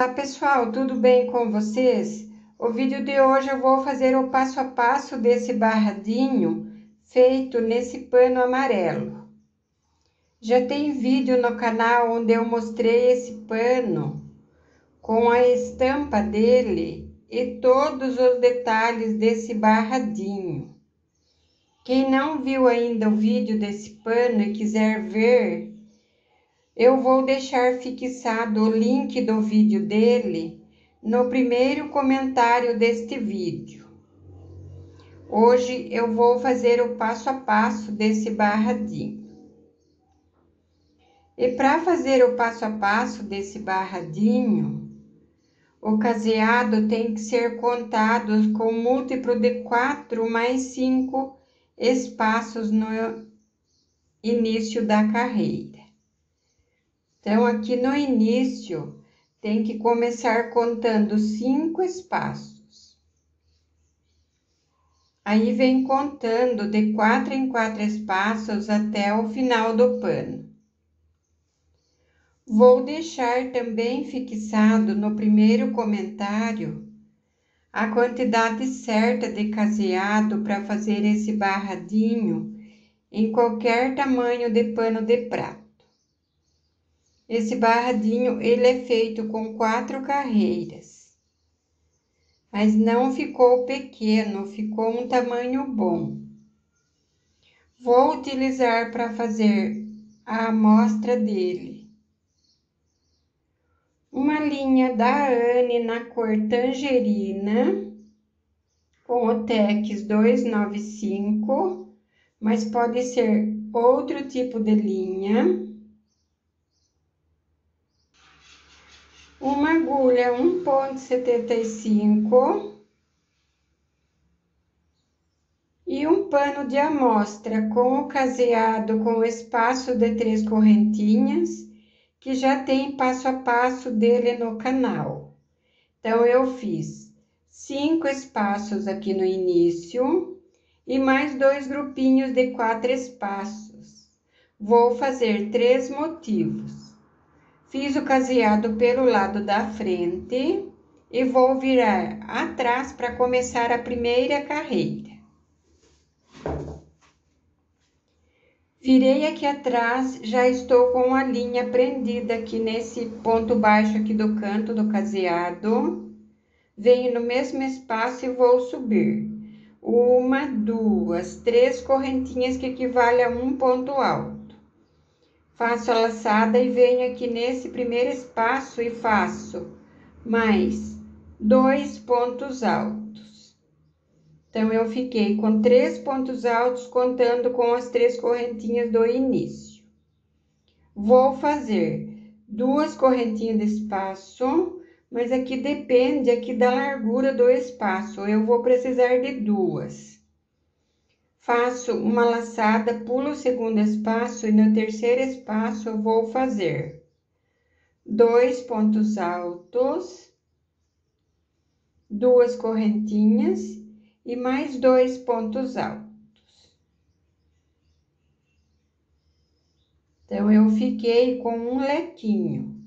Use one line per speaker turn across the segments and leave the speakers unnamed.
Olá pessoal, tudo bem com vocês? O vídeo de hoje eu vou fazer o passo a passo desse barradinho feito nesse pano amarelo. Já tem vídeo no canal onde eu mostrei esse pano com a estampa dele e todos os detalhes desse barradinho. Quem não viu ainda o vídeo desse pano e quiser ver, eu vou deixar fixado o link do vídeo dele no primeiro comentário deste vídeo. Hoje eu vou fazer o passo a passo desse barradinho. E para fazer o passo a passo desse barradinho, o caseado tem que ser contado com múltiplo de 4 mais 5 espaços no início da carreira. Então, aqui no início, tem que começar contando cinco espaços. Aí, vem contando de quatro em quatro espaços até o final do pano. Vou deixar também fixado no primeiro comentário a quantidade certa de caseado para fazer esse barradinho em qualquer tamanho de pano de prato. Esse barradinho, ele é feito com quatro carreiras. Mas não ficou pequeno, ficou um tamanho bom. Vou utilizar para fazer a amostra dele. Uma linha da Anne na cor tangerina, com o Tex 295, mas pode ser outro tipo de linha. Uma agulha 1,75 e um pano de amostra com o caseado com espaço de três correntinhas, que já tem passo a passo dele no canal. Então, eu fiz cinco espaços aqui no início e mais dois grupinhos de quatro espaços. Vou fazer três motivos. Fiz o caseado pelo lado da frente e vou virar atrás para começar a primeira carreira. Virei aqui atrás, já estou com a linha prendida aqui nesse ponto baixo aqui do canto do caseado. Venho no mesmo espaço e vou subir. Uma, duas, três correntinhas que equivale a um ponto alto faço a laçada e venho aqui nesse primeiro espaço e faço mais dois pontos altos. Então, eu fiquei com três pontos altos contando com as três correntinhas do início. Vou fazer duas correntinhas de espaço, mas aqui depende aqui da largura do espaço, eu vou precisar de duas faço uma laçada, pulo o segundo espaço e no terceiro espaço vou fazer dois pontos altos, duas correntinhas e mais dois pontos altos. Então, eu fiquei com um lequinho,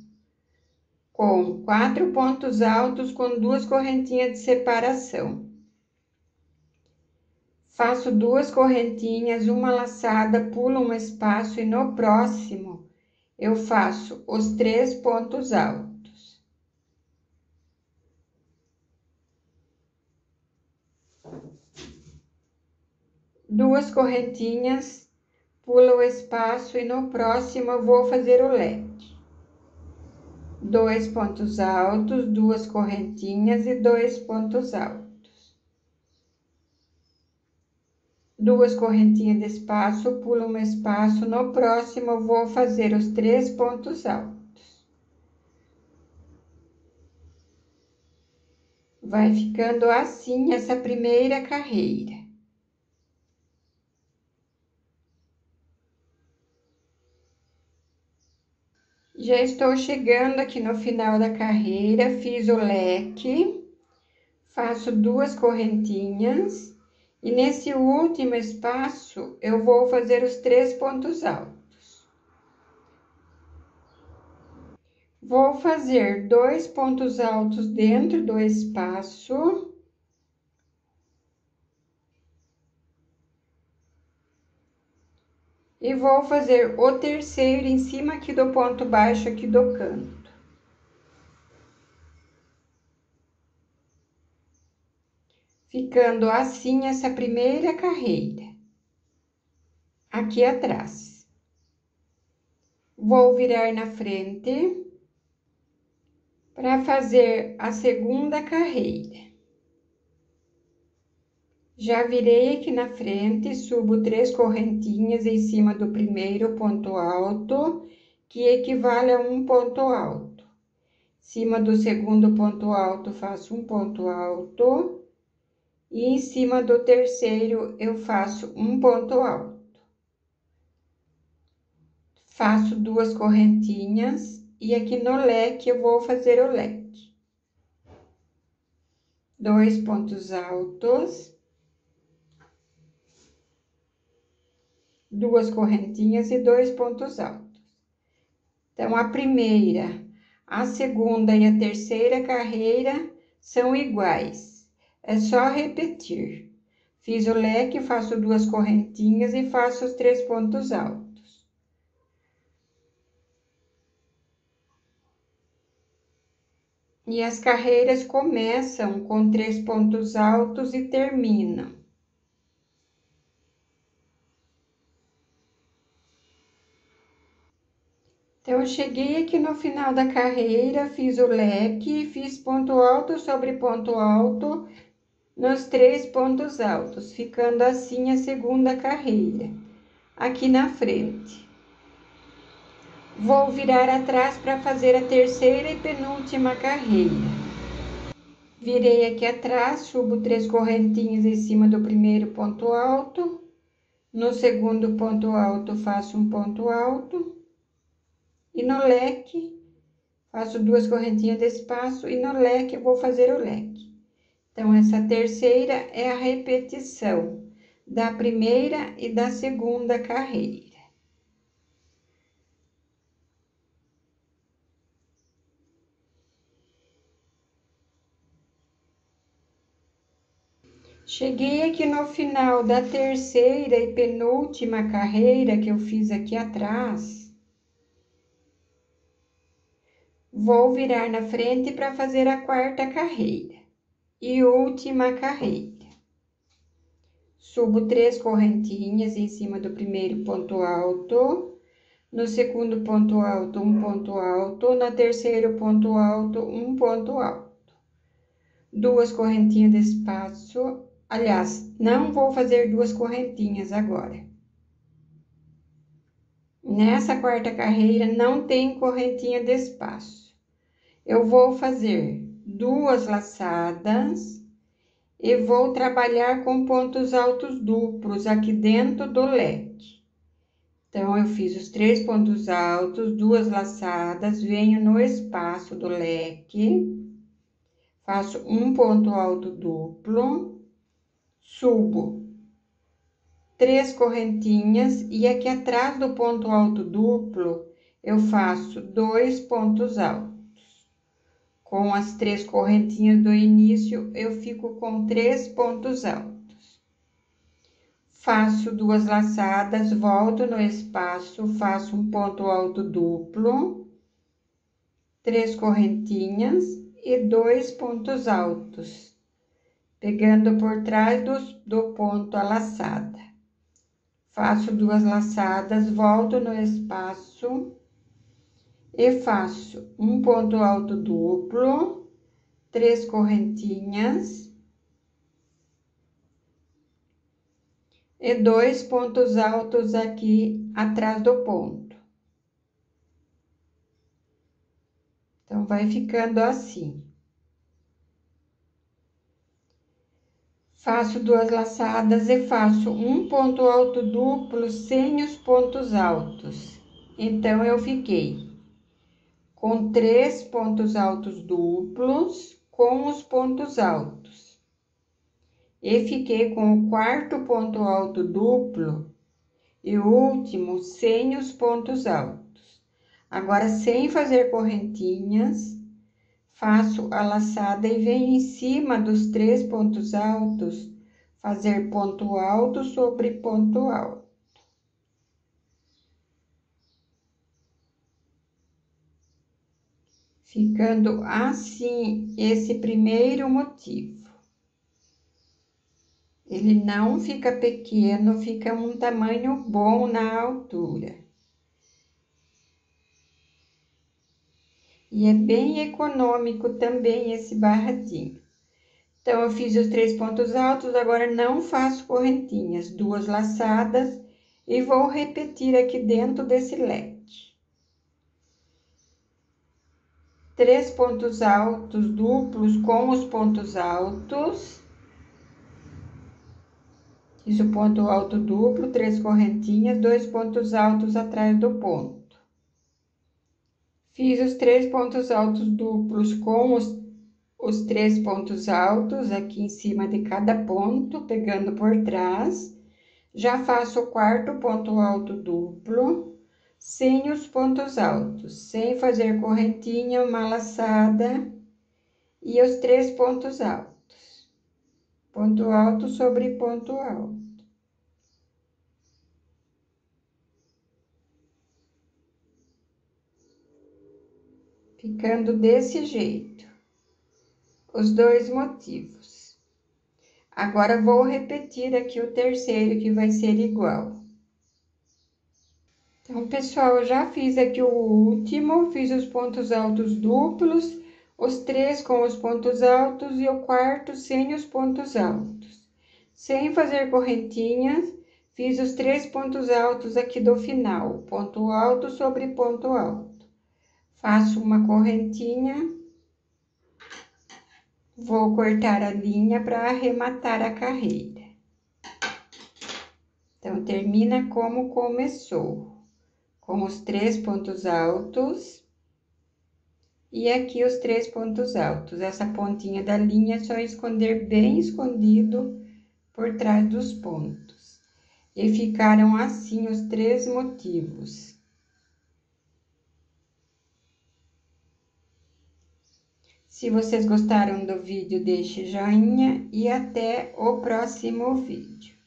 com quatro pontos altos com duas correntinhas de separação faço duas correntinhas, uma laçada, pulo um espaço e no próximo eu faço os três pontos altos. Duas correntinhas, pulo o espaço e no próximo eu vou fazer o leque. Dois pontos altos, duas correntinhas e dois pontos altos. Duas correntinhas de espaço, pulo um espaço, no próximo vou fazer os três pontos altos. Vai ficando assim essa primeira carreira. Já estou chegando aqui no final da carreira, fiz o leque, faço duas correntinhas e nesse último espaço, eu vou fazer os três pontos altos. Vou fazer dois pontos altos dentro do espaço. E vou fazer o terceiro em cima aqui do ponto baixo aqui do canto. Ficando assim essa primeira carreira. Aqui atrás. Vou virar na frente para fazer a segunda carreira. Já virei aqui na frente, subo três correntinhas em cima do primeiro ponto alto, que equivale a um ponto alto. Cima do segundo ponto alto, faço um ponto alto. E em cima do terceiro, eu faço um ponto alto. Faço duas correntinhas e aqui no leque eu vou fazer o leque. Dois pontos altos. Duas correntinhas e dois pontos altos. Então, a primeira, a segunda e a terceira carreira são iguais. É só repetir. Fiz o leque, faço duas correntinhas e faço os três pontos altos. e as carreiras começam com três pontos altos e terminam. Então, cheguei aqui no final da carreira, fiz o leque, fiz ponto alto sobre ponto alto nos três pontos altos, ficando assim a segunda carreira, aqui na frente. Vou virar atrás para fazer a terceira e penúltima carreira. Virei aqui atrás, subo três correntinhas em cima do primeiro ponto alto. No segundo ponto alto, faço um ponto alto. E no leque, faço duas correntinhas de espaço e no leque vou fazer o leque. Então, essa terceira é a repetição da primeira e da segunda carreira. Cheguei aqui no final da terceira e penúltima carreira que eu fiz aqui atrás. Vou virar na frente para fazer a quarta carreira e última carreira. Subo três correntinhas em cima do primeiro ponto alto, no segundo ponto alto, um ponto alto, no terceiro ponto alto, um ponto alto. Duas correntinhas de espaço Aliás, não vou fazer duas correntinhas agora. Nessa quarta carreira não tem correntinha de espaço. Eu vou fazer duas laçadas e vou trabalhar com pontos altos duplos aqui dentro do leque. Então, eu fiz os três pontos altos, duas laçadas, venho no espaço do leque, faço um ponto alto duplo subo três correntinhas e aqui atrás do ponto alto duplo eu faço dois pontos altos. Com as três correntinhas do início, eu fico com três pontos altos. Faço duas laçadas, volto no espaço, faço um ponto alto duplo, três correntinhas e dois pontos altos pegando por trás do, do ponto a laçada. Faço duas laçadas, volto no espaço e faço um ponto alto duplo, três correntinhas e dois pontos altos aqui atrás do ponto. Então, vai ficando assim. Faço duas laçadas e faço um ponto alto duplo sem os pontos altos. Então, eu fiquei com três pontos altos duplos com os pontos altos. E fiquei com o quarto ponto alto duplo e o último sem os pontos altos. Agora, sem fazer correntinhas, faço a laçada e venho em cima dos três pontos altos, fazer ponto alto sobre ponto alto. Ficando assim esse primeiro motivo. Ele não fica pequeno, fica um tamanho bom na altura. E é bem econômico também esse barradinho. Então, eu fiz os três pontos altos, agora não faço correntinhas, duas laçadas e vou repetir aqui dentro desse leque. Três pontos altos duplos com os pontos altos Fiz o ponto alto duplo, três correntinhas, dois pontos altos atrás do ponto. Fiz os três pontos altos duplos com os, os três pontos altos aqui em cima de cada ponto, pegando por trás. Já faço o quarto ponto alto duplo, sem os pontos altos, sem fazer correntinha, uma laçada e os três pontos altos ponto alto sobre ponto alto. Ficando desse jeito, os dois motivos. Agora, vou repetir aqui o terceiro, que vai ser igual. Então, pessoal, eu já fiz aqui o último, fiz os pontos altos duplos os três com os pontos altos e o quarto sem os pontos altos. Sem fazer correntinhas, fiz os três pontos altos aqui do final, ponto alto sobre ponto alto. Faço uma correntinha, vou cortar a linha para arrematar a carreira. Então, termina como começou, com os três pontos altos e aqui os três pontos altos. Essa pontinha da linha é só esconder bem escondido por trás dos pontos. E ficaram assim os três motivos. Se vocês gostaram do vídeo, deixe joinha e até o próximo vídeo.